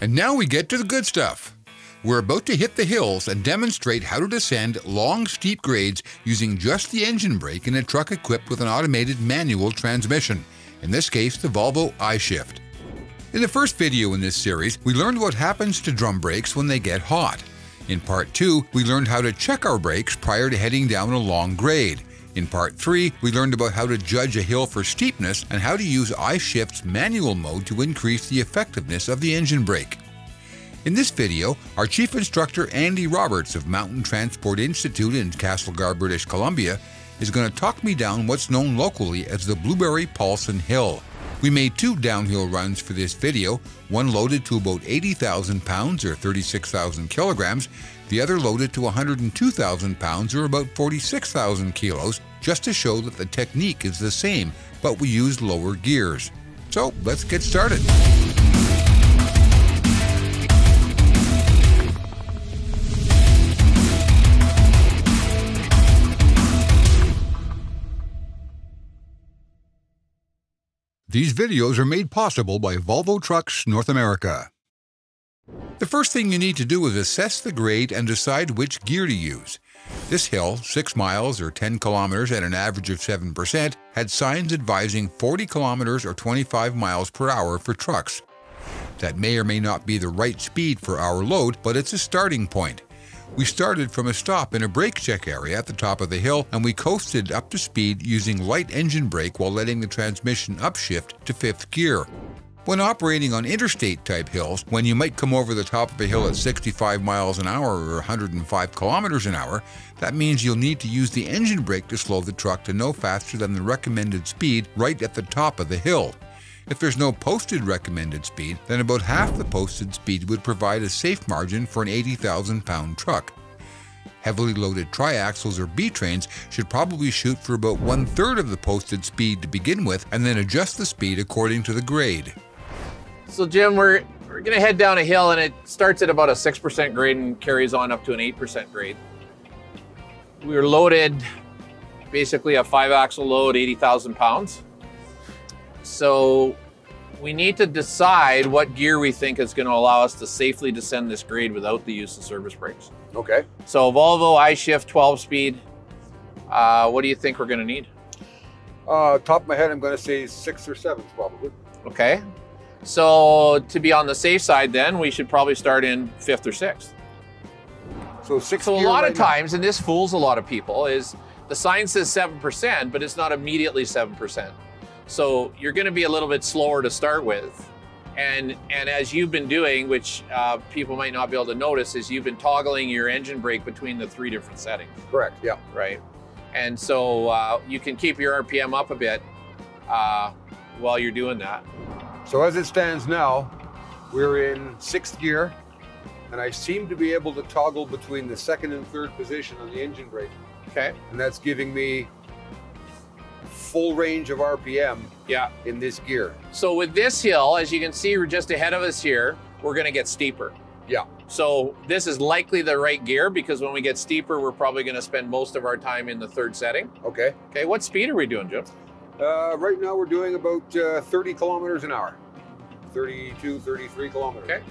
And now we get to the good stuff. We're about to hit the hills and demonstrate how to descend long, steep grades using just the engine brake in a truck equipped with an automated manual transmission, in this case, the Volvo iShift. In the first video in this series, we learned what happens to drum brakes when they get hot. In part 2, we learned how to check our brakes prior to heading down a long grade. In part 3, we learned about how to judge a hill for steepness and how to use iShift's manual mode to increase the effectiveness of the engine brake. In this video, our chief instructor Andy Roberts of Mountain Transport Institute in Castlegar, British Columbia, is going to talk me down what's known locally as the Blueberry Paulson Hill. We made two downhill runs for this video, one loaded to about 80,000 pounds or 36,000 kilograms, the other loaded to 102,000 pounds or about 46,000 kilos, just to show that the technique is the same, but we use lower gears. So let's get started. These videos are made possible by Volvo Trucks North America. The first thing you need to do is assess the grade and decide which gear to use. This hill, 6 miles or 10 kilometers at an average of 7%, had signs advising 40 kilometers or 25 miles per hour for trucks. That may or may not be the right speed for our load, but it's a starting point. We started from a stop in a brake check area at the top of the hill and we coasted up to speed using light engine brake while letting the transmission upshift to fifth gear. When operating on interstate type hills, when you might come over the top of a hill at 65 miles an hour or 105 kilometers an hour, that means you'll need to use the engine brake to slow the truck to no faster than the recommended speed right at the top of the hill. If there's no posted recommended speed, then about half the posted speed would provide a safe margin for an 80,000 pound truck. Heavily loaded triaxles or B trains should probably shoot for about one third of the posted speed to begin with and then adjust the speed according to the grade. So Jim, we're, we're gonna head down a hill and it starts at about a 6% grade and carries on up to an 8% grade. We were loaded basically a five axle load, 80,000 pounds. So we need to decide what gear we think is going to allow us to safely descend this grade without the use of service brakes. Okay. So Volvo iShift 12 speed, uh, what do you think we're going to need? Uh, top of my head, I'm going to say six or seven, probably. Okay. So to be on the safe side, then we should probably start in fifth or sixth. So six. So a lot right of now. times, and this fools a lot of people, is the sign says 7%, but it's not immediately 7%. So you're going to be a little bit slower to start with. And, and as you've been doing, which uh, people might not be able to notice, is you've been toggling your engine brake between the three different settings, Correct. Yeah. right? And so uh, you can keep your RPM up a bit uh, while you're doing that. So as it stands now, we're in sixth gear, and I seem to be able to toggle between the second and third position on the engine brake, Okay. and that's giving me full range of RPM Yeah. in this gear. So with this hill, as you can see, we're just ahead of us here, we're gonna get steeper. Yeah. So this is likely the right gear because when we get steeper, we're probably gonna spend most of our time in the third setting. Okay. Okay, what speed are we doing, Jim? Uh, right now we're doing about uh, 30 kilometers an hour. 32, 33 kilometers. Okay.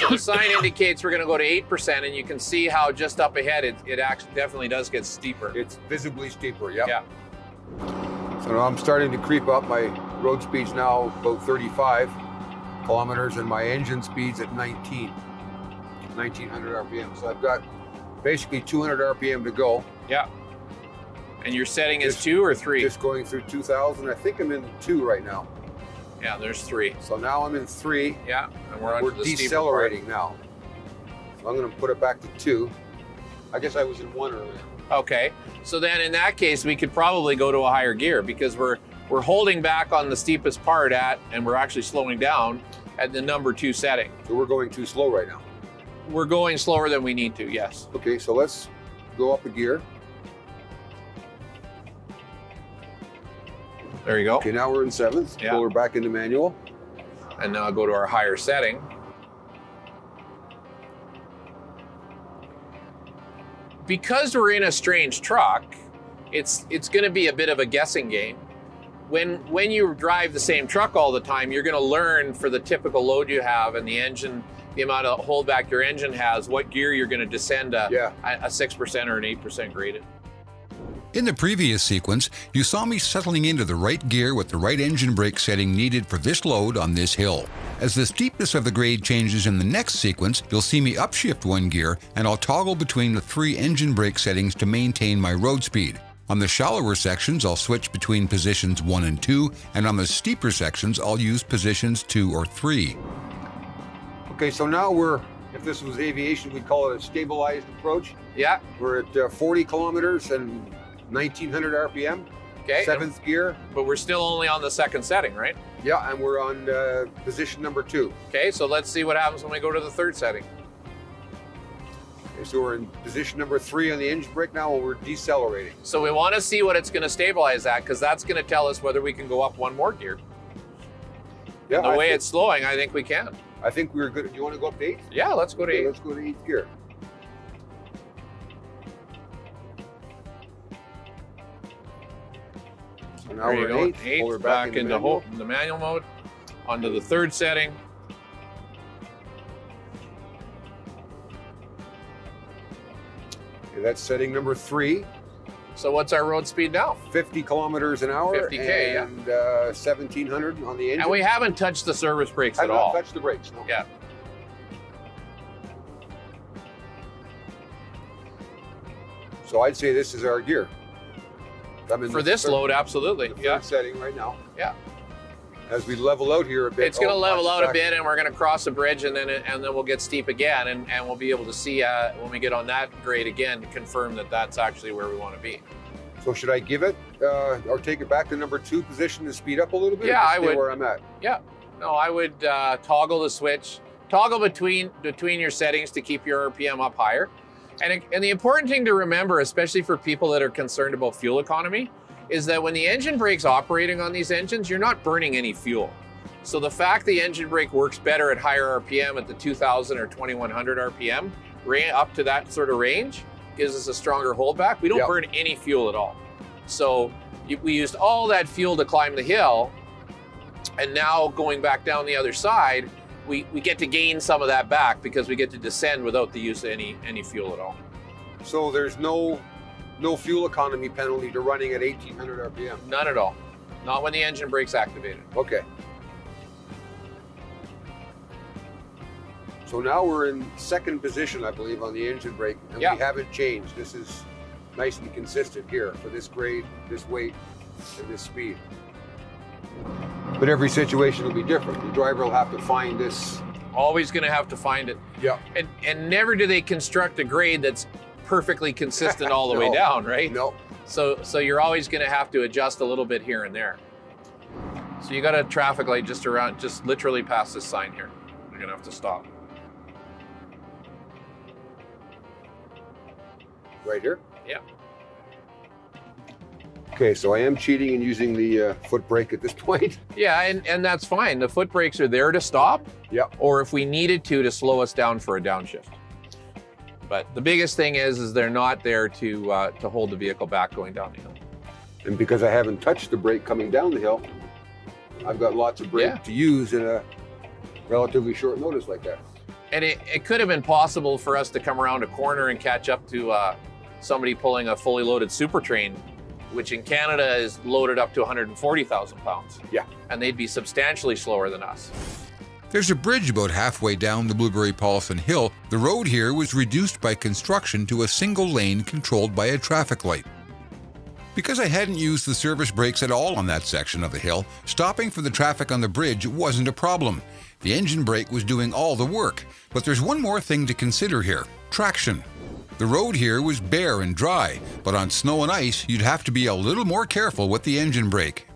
So the sign indicates we're gonna go to 8% and you can see how just up ahead, it, it actually definitely does get steeper. It's visibly steeper. Yep. Yeah. So now I'm starting to creep up. My road speed's now about 35 kilometers, and my engine speed's at 19, 1900 RPM. So I've got basically 200 RPM to go. Yeah. And your setting is Just- two or three? Just going through 2000. I think I'm in two right now. yeah, there's three. So now I'm in three. Yeah, and we're on We're the steeper part. decelerating now. So I'm going to put it back to two. I guess I was in one earlier. Okay, so then in that case, we could probably go to a higher gear because we're we're holding back on the steepest part at, and we're actually slowing down at the number two setting. So we're going too slow right now. We're going slower than we need to. Yes. Okay, so let's go up a gear. There you go. Okay, now we're in seventh. Yeah. Pull her back into manual. And now go to our higher setting. Because we're in a strange truck, it's it's going to be a bit of a guessing game when when you drive the same truck all the time, you're going to learn for the typical load you have and the engine, the amount of holdback your engine has, what gear you're going to descend a Yeah. a six percent or an eight percent grade. In. In the previous sequence, you saw me settling into the right gear with the right engine brake setting needed for this load on this hill. As the steepness of the grade changes in the next sequence, you'll see me upshift one gear and I'll toggle between the three engine brake settings to maintain my road speed. On the shallower sections, I'll switch between positions 1 and 2, and on the steeper sections, I'll use positions 2 or 3. Okay, so now we're, if this was aviation, we'd call it a stabilized approach. Yeah. We're at uh, 40 kilometers and 1900 RPM, Okay. seventh gear. But we're still only on the second setting, right? Yeah, and we're on uh, position number two. Okay. So let's see what happens when we go to the third setting. Okay, so we're in position number three on the engine brake now, and we're decelerating. So we want to see what it's going to stabilize at because that's going to tell us whether we can go up one more gear. Yeah, The I way think, it's slowing, I think we can. I think we're good. Do you want to go up to eight? Yeah. Let's go to Okay, eight. let's go to eighth gear. So now There we're go. in eighth. Eight, Oh, we're back, in into manual. the manual mode. Onto the third setting. Okay, that's setting number three. So what's our road speed now? 50 kilometers an hour 50K, yeah. and uh, 1700 on the engine. And we haven't touched the service brakes have at not all. touched the brakes. No. Yeah. So I'd say this is our gear. I'm in For this third- load, absolutely. Yeah. setting right now. Yeah. As we level out here a bit, It's going to I'll level out it a bit, and we're going to cross a bridge, and then and then we'll get steep again, and, and we'll be able to see uh, when we get on that grade again to confirm that that's actually where we want to be. So should I give it uh, or take it back to number two position to speed up a little bit? Yeah, I would. Where I'm at. Yeah. No, I would uh, toggle the switch, toggle between between your settings to keep your RPM up higher. And, and the important thing to remember, especially for people that are concerned about fuel economy, is that when the engine brake's operating on these engines, you're not burning any fuel. So the fact the engine brake works better at higher RPM at the 2000 or 2100 RPM, up to that sort of range, gives us a stronger holdback. We don't Yep. burn any fuel at all. So we used all that fuel to climb the hill, and now going back down the other side, we, we get to gain some of that back because we get to descend without the use of any any fuel at all. So there's no no fuel economy penalty to running at 1800 RPM. None at all. Not when the engine brake's activated. Okay. So now we're in second position, I believe, on the engine brake, and Yeah. we haven't changed. This is nice and consistent here for this grade, this weight, and this speed. But every situation will be different. The driver will have to find this. Always going to have to find it. Yeah. And and never do they construct a grade that's perfectly consistent all the way down, right? No. So so you're always going to have to adjust a little bit here and there. So you got a traffic light just around, just literally past this sign here. You're going to have to stop. Right here? Yeah. Okay, so I am cheating and using the uh, foot brake at this point. Yeah, and, and that's fine. The foot brakes are there to stop. Yep. Or if we needed to, to slow us down for a downshift. But the biggest thing is, is they're not there to uh, to hold the vehicle back going down the hill. And because I haven't touched the brake coming down the hill, I've got lots of brake Yeah. to use in a relatively short notice like that. And it, it could have been possible for us to come around a corner and catch up to uh, somebody pulling a fully loaded super train, which in Canada is loaded up to 140,000 pounds. Yeah. And they'd be substantially slower than us. There's a bridge about halfway down the Blueberry Paulson Hill. The road here was reduced by construction to a single lane controlled by a traffic light. Because I hadn't used the service brakes at all on that section of the hill, stopping for the traffic on the bridge wasn't a problem. The engine brake was doing all the work. But there's one more thing to consider here traction. The road here was bare and dry, but on snow and ice, you'd have to be a little more careful with the engine brake.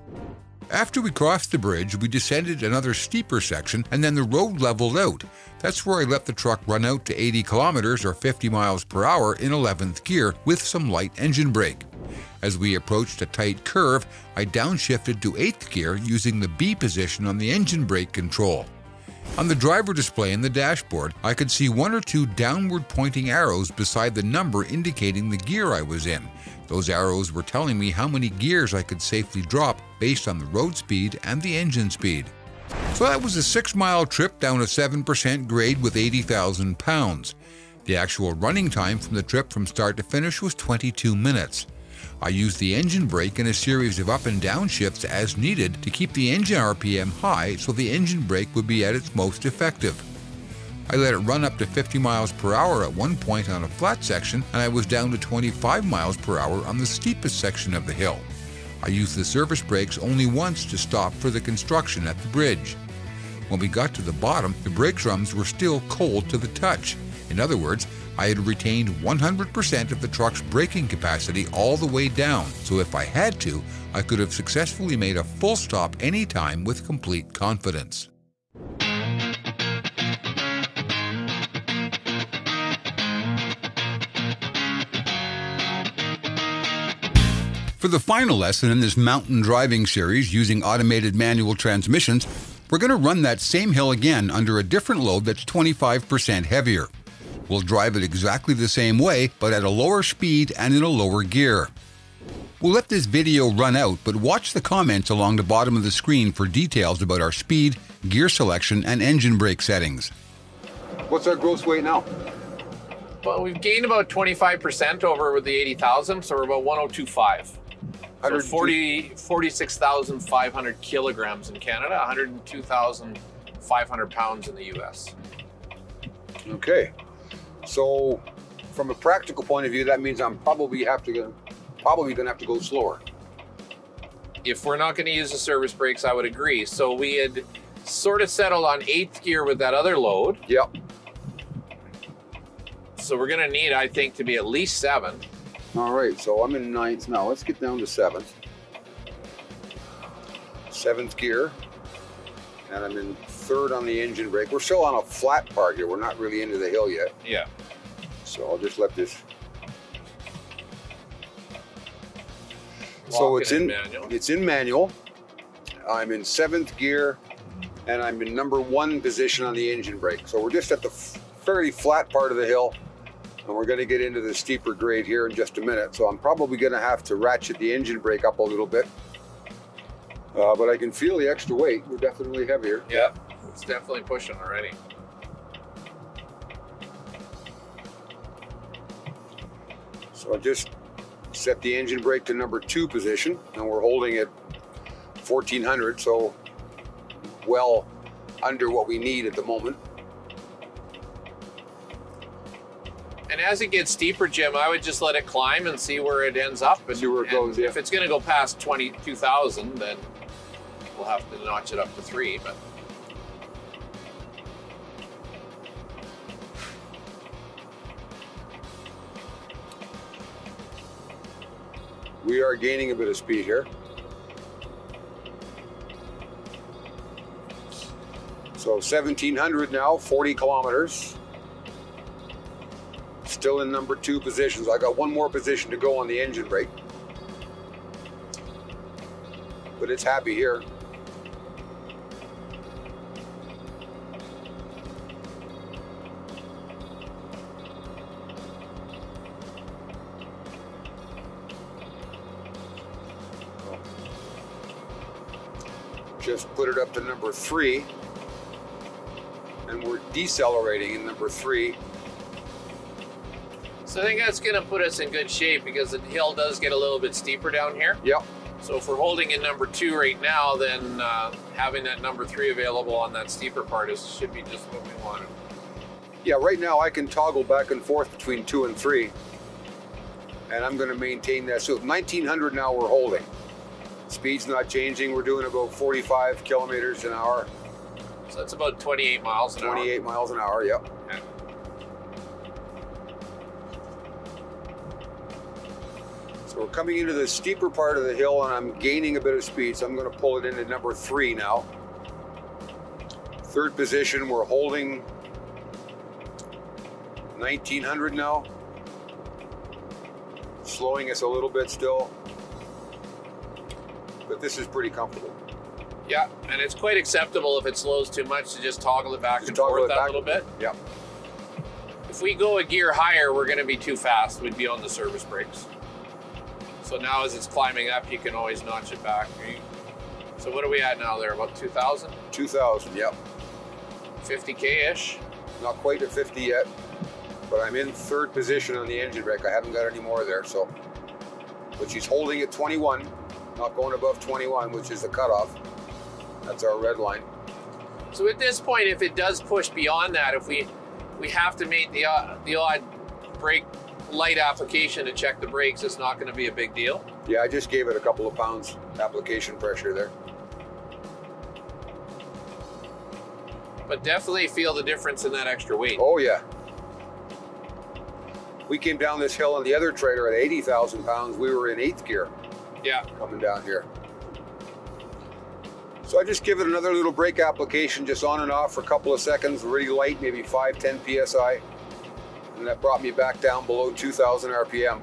After we crossed the bridge, we descended another steeper section and then the road leveled out. That's where I let the truck run out to 80 kilometers or 50 miles per hour in 11th gear with some light engine brake. As we approached a tight curve, I downshifted to 8th gear using the B position on the engine brake control. On the driver display in the dashboard, I could see one or two downward pointing arrows beside the number indicating the gear I was in. Those arrows were telling me how many gears I could safely drop based on the road speed and the engine speed. So that was a six mile trip down a 7% grade with 80,000 pounds. The actual running time from the trip from start to finish was 22 minutes. I used the engine brake in a series of up and down shifts as needed to keep the engine RPM high so the engine brake would be at its most effective. I let it run up to 50 miles per hour at one point on a flat section, and I was down to 25 miles per hour on the steepest section of the hill. I used the service brakes only once to stop for the construction at the bridge. When we got to the bottom, the brake drums were still cold to the touch. In other words, I had retained 100% of the truck's braking capacity all the way down, so if I had to, I could have successfully made a full stop anytime with complete confidence. For the final lesson in this mountain driving series using automated manual transmissions, we're going to run that same hill again under a different load that's 25% heavier. We'll drive it exactly the same way, but at a lower speed and in a lower gear. We'll let this video run out, but watch the comments along the bottom of the screen for details about our speed, gear selection, and engine brake settings. What's our gross weight now? Well, we've gained about 25% over the 80,000, so we're about 1025. So 102 40, 46,500 kilograms in Canada, 102,500 pounds in the US. Okay. So, from a practical point of view, that means I'm probably have to go, probably going to have to go slower. If we're not going to use the service brakes, I would agree. So we had sort of settled on eighth gear with that other load. Yep. So we're going to need, I think, to be at least seven. All right. So I'm in ninth now. Let's get down to seventh. Seventh gear, and I'm in third on the engine brake. We're still on a flat part here. We're not really into the hill yet. Yeah. So I'll just let this. so it's it in manual. it's in manual. I'm in seventh gear, and I'm in number one position on the engine brake. So we're just at the fairly flat part of the hill, and we're going to get into the steeper grade here in just a minute. So I'm probably going to have to ratchet the engine brake up a little bit. Uh, but I can feel the extra weight. We're definitely heavier. Yeah. It's definitely pushing already. So I just set the engine brake to number two position, and we're holding it 1400, so well under what we need at the moment. And as it gets steeper, Jim, I would just let it climb and see where it ends up. And, See where it goes, yeah. If it's going to go past 22,000, then we'll have to notch it up to three. But We are gaining a bit of speed here. So 1700 now, 40 kilometers. Still in number two position. So I got one more position to go on the engine brake. But it's happy here. Just put it up to number three. And we're decelerating in number three. so I think that's going to put us in good shape because the hill does get a little bit steeper down here. Yep. So if we're holding in number two right now, then uh, having that number three available on that steeper part is should be just what we wanted. Yeah, right now I can toggle back and forth between two and three. And I'm going to maintain that. So 1900 now we're holding. Speed's not changing. We're doing about 45 kilometers an hour, So that's about 28 miles an hour. 28 miles an hour. Yep. Okay. So we're coming into the steeper part of the hill and I'm gaining a bit of speed. So I'm going to pull it into number three now. Third position, we're holding 1900 now. Slowing us a little bit still. But this is pretty comfortable. Yeah, and it's quite acceptable if it slows too much to just toggle it back Just and forth that little bit. Yep. If we go a gear higher, we're going to be too fast. We'd be on the service brakes. So now as it's climbing up, you can always notch it back. So what are we at now there? About 2,000? 2,000, yep. 50K-ish? Not quite at 50 yet, but I'm in third position on the engine brake. I haven't got any more there, so. But she's holding at 21, not going above 21, which is the cutoff. That's our red line. So at this point, if it does push beyond that, if we we have to make the uh, the odd brake light application to check the brakes, it's not going to be a big deal. Yeah, I just gave it a couple of pounds application pressure there. But definitely feel the difference in that extra weight. Oh yeah. We came down this hill on the other trailer at 80,000 pounds. We were in eighth gear Yeah. coming down here. So I just give it another little brake application just on and off for a couple of seconds, really light, maybe 5, 10 PSI. And that brought me back down below 2,000 RPM.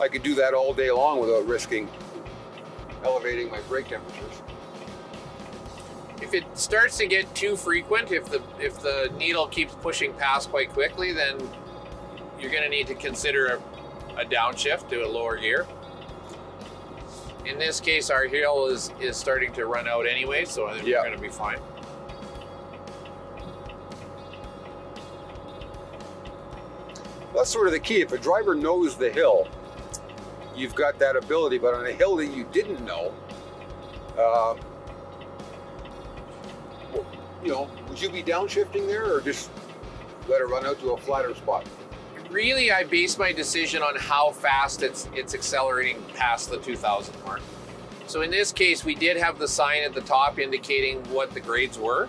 I could do that all day long without risking elevating my brake temperatures. If it starts to get too frequent, if the if the needle keeps pushing past quite quickly, then you're going to need to consider a, a downshift to a lower gear. In this case, our hill is is starting to run out anyway, so I think Yeah. we're going to be fine. That's sort of the key. If a driver knows the hill, you've got that ability. But on a hill that you didn't know, uh, you know, would you be downshifting there or just let it run out to a flatter spot? Really, I base my decision on how fast it's it's accelerating past the 2,000 mark. So in this case, we did have the sign at the top indicating what the grades were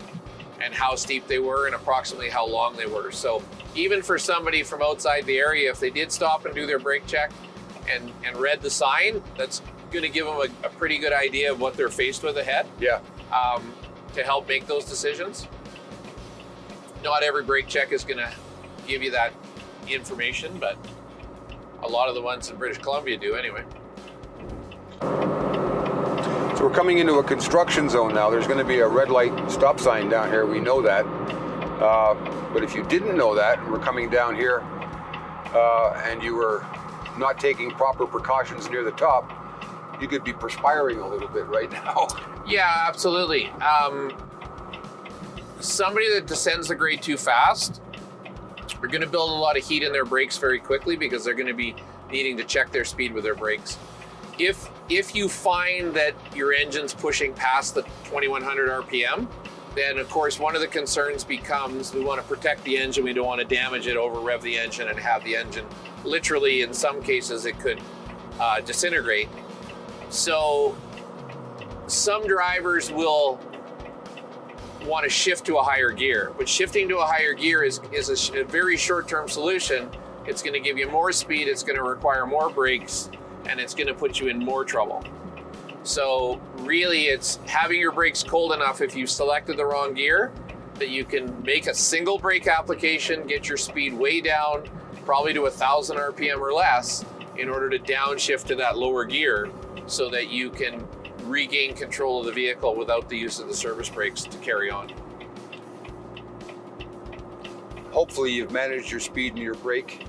and how steep they were and approximately how long they were. So even for somebody from outside the area, if they did stop and do their brake check and, and read the sign, that's going to give them a, a pretty good idea of what they're faced with ahead Yeah. um, to help make those decisions. Not every brake check is going to give you that information, but a lot of the ones in British Columbia do anyway. So we're coming into a construction zone now. There's going to be a red light stop sign down here. We know that. Uh, but if you didn't know that, and we're coming down here, uh, and you were not taking proper precautions near the top, you could be perspiring a little bit right now. Yeah, absolutely. Um, somebody that descends the grade too fast are going to build a lot of heat in their brakes very quickly because they're going to be needing to check their speed with their brakes. If if you find that your engine's pushing past the 2100 RPM, then of course one of the concerns becomes we want to protect the engine. We don't want to damage it, over rev the engine, and have the engine literally in some cases it could uh, disintegrate. So some drivers will want to shift to a higher gear, but shifting to a higher gear is, is a, sh- a very short term solution. It's going to give you more speed, it's going to require more brakes, and it's going to put you in more trouble. So, really, it's having your brakes cold enough if you've selected the wrong gear that you can make a single brake application, get your speed way down, probably to thousand RPM or less, in order to downshift to that lower gear so that you can regain control of the vehicle without the use of the service brakes to carry on. Hopefully, you've managed your speed and your brake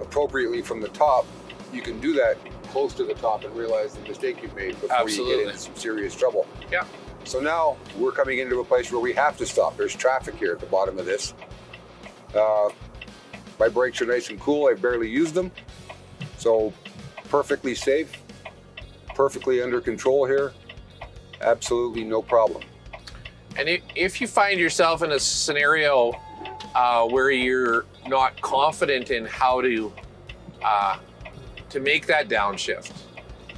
appropriately from the top. You can do that close to the top and realize the mistake you've made before you get into some serious trouble. Yeah. So now we're coming into a place where we have to stop. There's traffic here at the bottom of this. Uh, my brakes are nice and cool. I barely used them. So perfectly safe, perfectly under control here. Absolutely no problem. And if, you find yourself in a scenario uh, where you're not confident in how to uh, to make that downshift,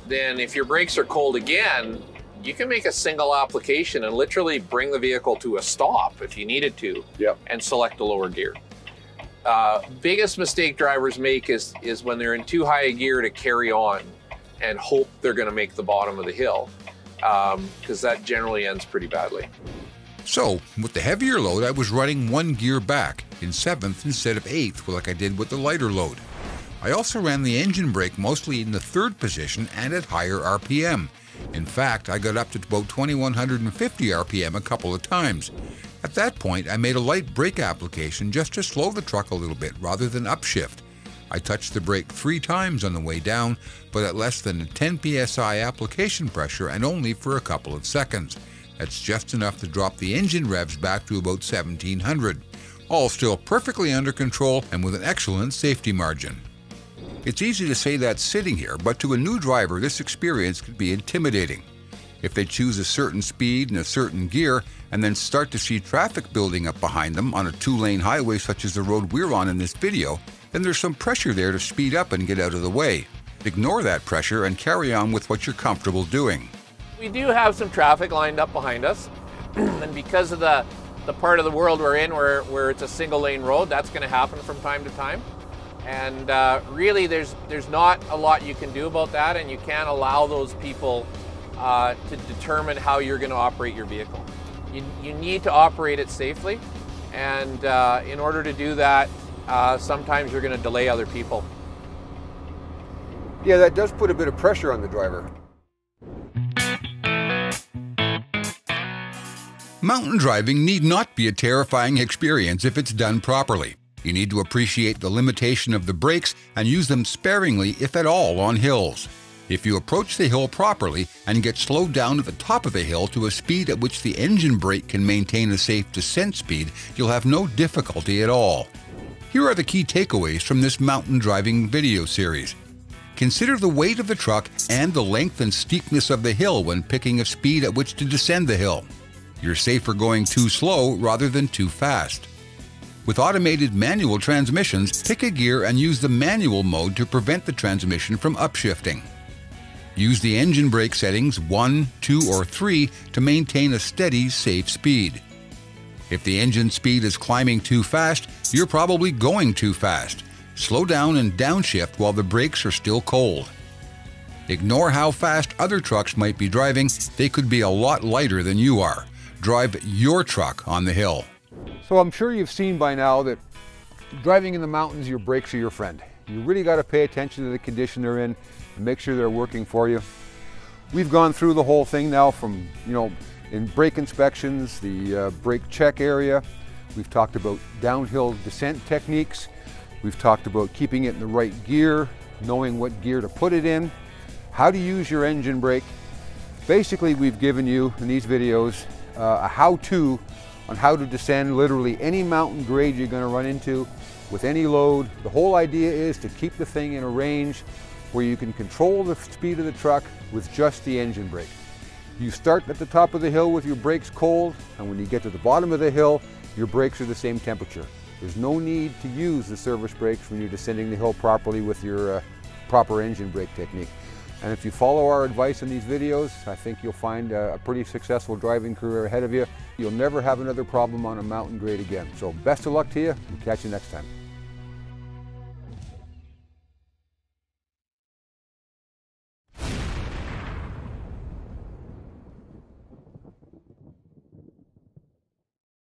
then if your brakes are cold again, you can make a single application and literally bring the vehicle to a stop if you needed to, Yep. and select the lower gear. Uh, biggest mistake drivers make is is when they're in too high a gear to carry on and hope they're going to make the bottom of the hill, um, because that generally ends pretty badly. So, with the heavier load, I was running one gear back, in seventh instead of eighth, like I did with the lighter load. I also ran the engine brake mostly in the third position and at higher RPM. In fact, I got up to about 2150 RPM a couple of times. At that point, I made a light brake application just to slow the truck a little bit rather than upshift. I touched the brake three times on the way down, but at less than a 10 psi application pressure and only for a couple of seconds. That's just enough to drop the engine revs back to about 1700. All still perfectly under control and with an excellent safety margin. It's easy to say that sitting here, but to a new driver, this experience could be intimidating. If they choose a certain speed and a certain gear, and then start to see traffic building up behind them on a two lane highway such as the road we're on in this video, then there's some pressure there to speed up and get out of the way. Ignore that pressure and carry on with what you're comfortable doing. We do have some traffic lined up behind us, and because of the, the part of the world we're in where, where it's a single lane road, that's going to happen from time to time. And uh, really, there's, there's not a lot you can do about that, and you can't allow those people uh, to determine how you're going to operate your vehicle. You, you need to operate it safely, and uh, in order to do that, uh, sometimes you're going to delay other people. Yeah, that does put a bit of pressure on the driver. Mountain driving need not be a terrifying experience if it's done properly. You need to appreciate the limitation of the brakes and use them sparingly, if at all, on hills. If you approach the hill properly and get slowed down at the top of the hill to a speed at which the engine brake can maintain a safe descent speed, you'll have no difficulty at all. Here are the key takeaways from this mountain driving video series. Consider the weight of the truck and the length and steepness of the hill when picking a speed at which to descend the hill. You're safer going too slow rather than too fast. With automated manual transmissions, pick a gear and use the manual mode to prevent the transmission from upshifting. Use the engine brake settings 1, 2, or 3 to maintain a steady, safe speed. If the engine speed is climbing too fast, you're probably going too fast. Slow down and downshift while the brakes are still cold. Ignore how fast other trucks might be driving, they could be a lot lighter than you are. Drive your truck on the hill. So I'm sure you've seen by now that driving in the mountains, your brakes are your friend. You really got to pay attention to the condition they're in and make sure they're working for you. We've gone through the whole thing now from, you know, in brake inspections, the uh, brake check area. We've talked about downhill descent techniques. We've talked about keeping it in the right gear, knowing what gear to put it in, how to use your engine brake. Basically, we've given you in these videos uh, a how-to on how to descend literally any mountain grade you're going to run into with any load. The whole idea is to keep the thing in a range where you can control the speed of the truck with just the engine brake. You start at the top of the hill with your brakes cold, and when you get to the bottom of the hill, your brakes are the same temperature. There's no need to use the service brakes when you're descending the hill properly with your uh, proper engine brake technique. And if you follow our advice in these videos, I think you'll find a, pretty successful driving career ahead of you. You'll never have another problem on a mountain grade again. So best of luck to you and catch you next time.